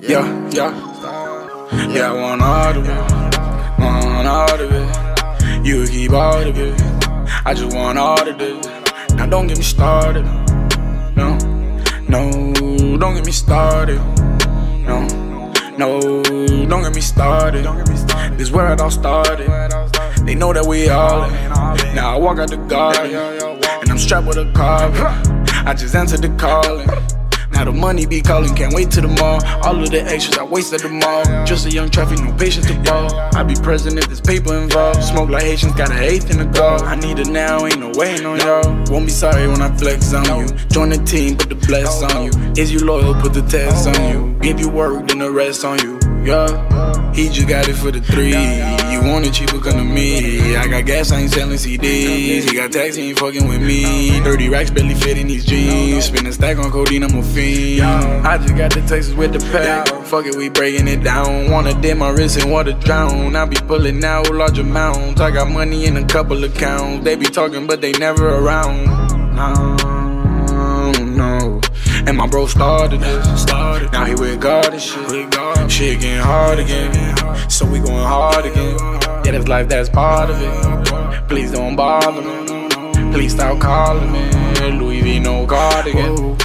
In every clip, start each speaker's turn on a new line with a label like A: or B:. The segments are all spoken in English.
A: Yeah, yeah. Yeah, I want all of it. Want all of it. You keep all of it. I just want all of it. Now don't get me started. No, no, don't get me started. No, no, don't get me started. This where it all started. They know that we all in. Now I walk out the garden, and I'm strapped with a car. I just answered the calling. Now the money be calling, can't wait to the mall. All of the extras I wasted the all. Just a young traffic, no patience to ball. I be present if there's paper involved. Smoke like Haitians, got an eighth in the gall. I need it now, ain't no waiting on y'all. Won't be sorry when I flex on you. Join the team, put the bless on you. Is you loyal, put the test on you. Give you work, then the rest on you. Yeah, he just got it for the three. You want it cheaper, come to me. I got gas, I ain't selling CDs. He got tax, he ain't fucking with me. 30 racks barely fit in these jeans. Spin a stack on codeine, I'm a fiend. I just got the Texas with the pack. Fuck it, we breaking it down. Wanna dip my wrist in water drown. I be pulling out large amounts. I got money in a couple accounts. They be talking, but they never around. No, no. And my bro started this. Started. Now he with God and shit. Shit getting hard again. So we going hard again. Yeah, that's life, that's part of it. Please don't bother me. Please stop calling me. Louis V, no cardigan.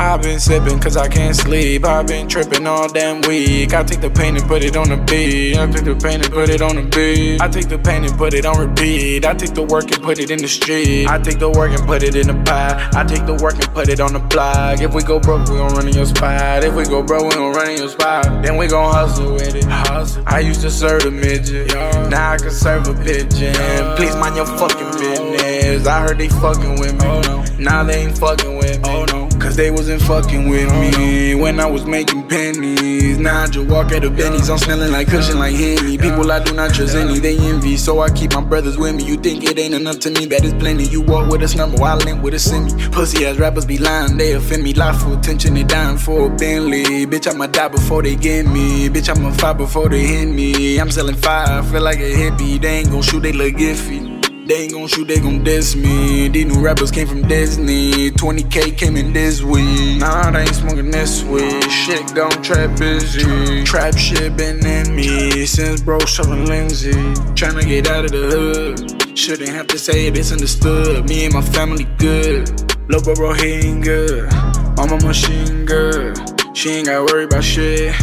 A: I've been sipping cause I can't sleep. I've been tripping all damn week. I take the pain and put it on the beat. I take the pain and put it on the beat. I take the pain and put it on repeat. I take the work and put it in the street. I take the work and put it in the pie. I take the work and put it on the block. If we go broke, we gon' run in your spot. If we go broke, we gon' run in your spot. Then we gon' hustle with it. I used to serve a midget. Now I can serve a pigeon. Please mind your fucking business. I heard they fucking with me. Oh, now they ain't fucking with me. Oh, Cause they wasn't fucking with me when I was making pennies. Now I just walk at the bennies. I'm smelling like cushion like Henny. People I do not trust any, they envy. So I keep my brothers with me. You think it ain't enough to me, that is plenty. You walk with a number, I link with a semi. Pussy ass rappers be lying, they offend me. Lie for attention, they dying for a Bentley. Bitch, I'ma die before they get me. Bitch, I'ma fight before they hit me. I'm selling fire, feel like a hippie. They ain't gon' shoot, they look iffy. They ain't gon' shoot, they gon' diss me. These new rappers came from Disney. 20k came in this week. Nah, they ain't smoking this week. Shit gone trap busy. Trap shit been in me since bro shoving Lindsay. Tryna get out of the hood. Shouldn't have to say it, it's understood. Me and my family good. Lil' bro, bro, he ain't good. Mama machine good. She ain't gotta worry about shit.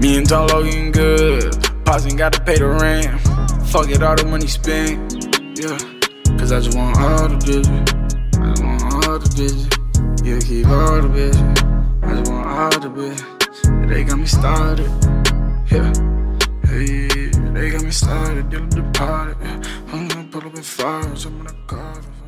A: Me and Tom looking good. Pops ain't gotta pay the rent. Fuck it, all the money spent. Yeah. Cause I just want all the bitches. I just want all the bitches. You keep all the bitches. I just want all the bitches. They got me started. Yeah. Hey, they got me started. Dealing with the party. I'm gonna pull up in fires. I'm gonna call.